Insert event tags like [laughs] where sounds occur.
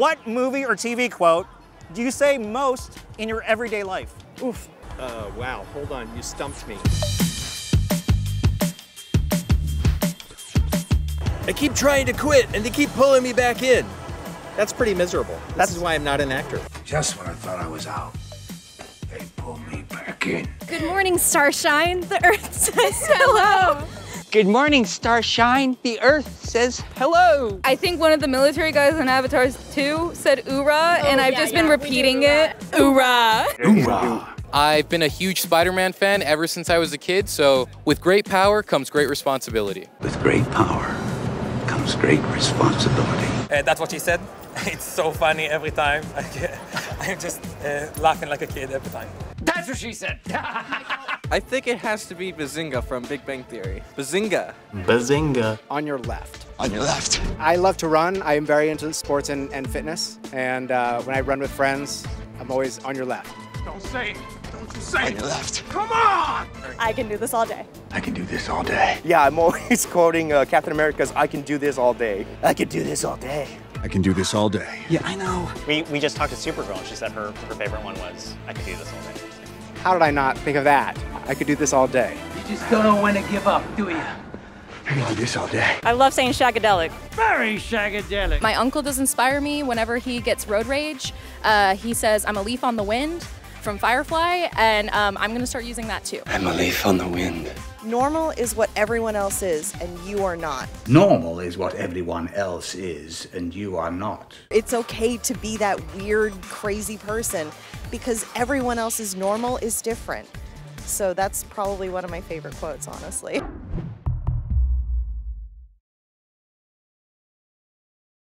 What movie or TV quote do you say most in your everyday life? Oof. Uh, wow, hold on, you stumped me. I keep trying to quit and they keep pulling me back in. That's pretty miserable. That's why I'm not an actor. Just when I thought I was out, they pull me back in. Good morning, Starshine. The Earth says hello. Good morning, Starshine. The Earth says hello. I think one of the military guys in Avatars 2 said oorah, and I've yeah, just yeah, been repeating it. Oorah. Hoorah! I've been a huge Spider-Man fan ever since I was a kid, so with great power comes great responsibility. With great power comes great responsibility. Uh, that's what she said. [laughs] It's so funny every time. [laughs] I get- I'm just uh, laughing like a kid every time. That's what she said. [laughs] I think it has to be Bazinga from Big Bang Theory. Bazinga. Bazinga. on your left. On your left. I love to run. I am very into sports and, and fitness. And uh, when I run with friends, I'm always on your left. Don't say it. Don't you say On your left. Come on! I can do this all day. I can do this all day. Yeah, I'm always [laughs] quoting uh, Captain America's I can do this all day. I could do this all day. I can do this all day. Yeah, I know. We, we just talked to Supergirl and she said her, her favorite one was I could do this all day. How did I not think of that? I could do this all day. You just don't know when to give up, do you? I can do this all day. I love saying shagadelic. Very shagadelic. My uncle does inspire me whenever he gets road rage. Uh, he says, I'm a leaf on the wind from Firefly, and um, I'm going to start using that too. I'm a leaf on the wind. Normal is what everyone else is, and you are not. Normal is what everyone else is, and you are not. It's okay to be that weird, crazy person because everyone else's normal is different. So that's probably one of my favorite quotes, honestly.